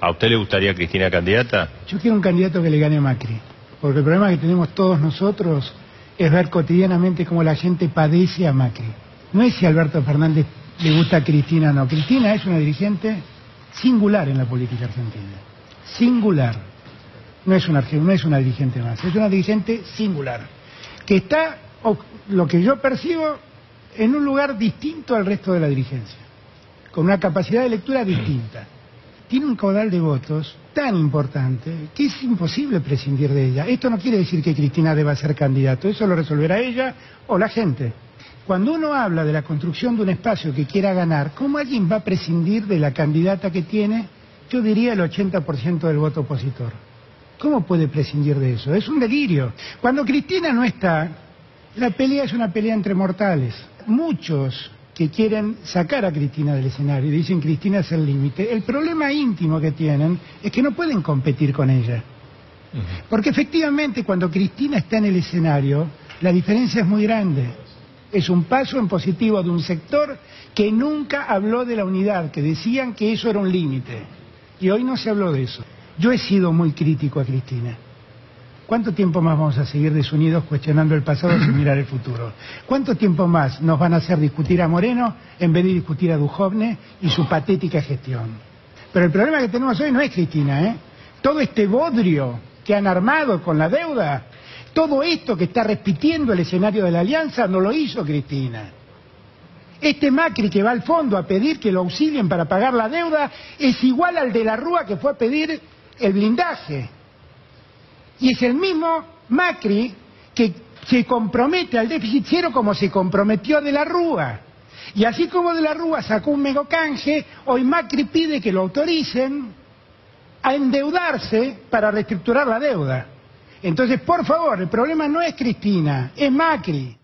¿A usted le gustaría Cristina candidata? Yo quiero un candidato que le gane a Macri, porque el problema que tenemos todos nosotros es ver cotidianamente cómo la gente padece a Macri. No es si Alberto Fernández le gusta a Cristina o no. Cristina es una dirigente singular en la política argentina. Singular. No es una, no es una dirigente más, es una dirigente singular. Que está, lo que yo percibo, en un lugar distinto al resto de la dirigencia. Con una capacidad de lectura distinta tiene un caudal de votos tan importante que es imposible prescindir de ella. Esto no quiere decir que Cristina deba ser candidato, eso lo resolverá ella o la gente. Cuando uno habla de la construcción de un espacio que quiera ganar, ¿cómo alguien va a prescindir de la candidata que tiene, yo diría, el 80% del voto opositor? ¿Cómo puede prescindir de eso? Es un delirio. Cuando Cristina no está, la pelea es una pelea entre mortales. Muchos que quieren sacar a Cristina del escenario y dicen Cristina es el límite. El problema íntimo que tienen es que no pueden competir con ella. Porque efectivamente cuando Cristina está en el escenario, la diferencia es muy grande. Es un paso en positivo de un sector que nunca habló de la unidad, que decían que eso era un límite. Y hoy no se habló de eso. Yo he sido muy crítico a Cristina. ¿Cuánto tiempo más vamos a seguir desunidos cuestionando el pasado sin mirar el futuro? ¿Cuánto tiempo más nos van a hacer discutir a Moreno en vez de discutir a Dujovne y su patética gestión? Pero el problema que tenemos hoy no es Cristina, ¿eh? Todo este bodrio que han armado con la deuda, todo esto que está repitiendo el escenario de la alianza, no lo hizo Cristina. Este Macri que va al fondo a pedir que lo auxilien para pagar la deuda es igual al de la Rúa que fue a pedir el blindaje. Y es el mismo Macri que se compromete al déficit cero como se comprometió de la Rúa. Y así como de la Rúa sacó un megocanje, hoy Macri pide que lo autoricen a endeudarse para reestructurar la deuda. Entonces, por favor, el problema no es Cristina, es Macri.